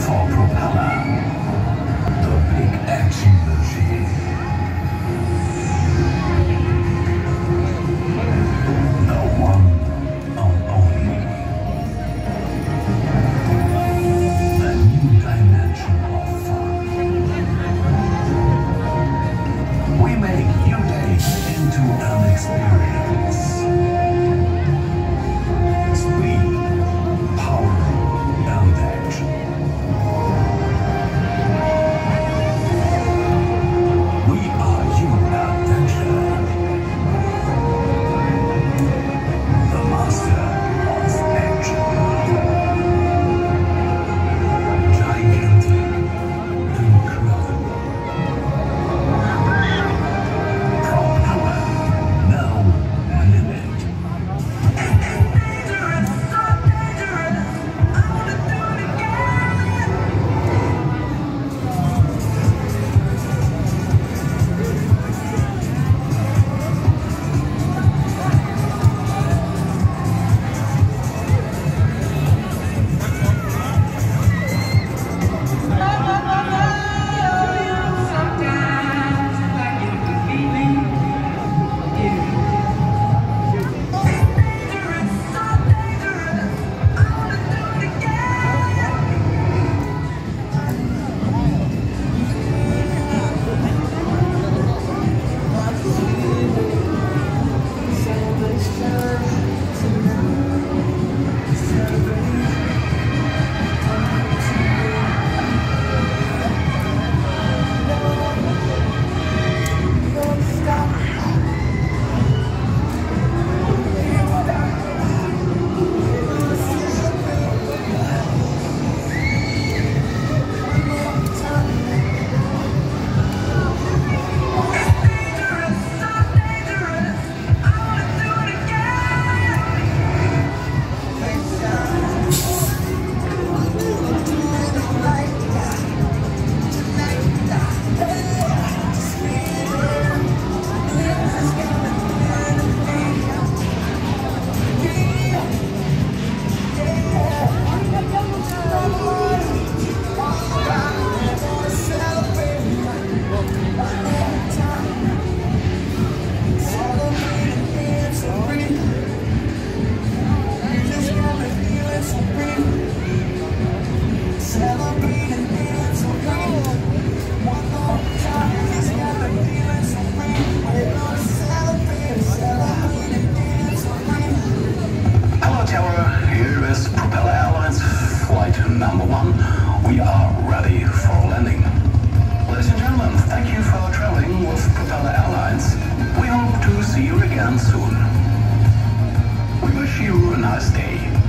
Fall from power. is Propeller Airlines flight number one. We are ready for landing. Ladies and gentlemen, thank you for traveling with Propeller Airlines. We hope to see you again soon. We wish you a nice day.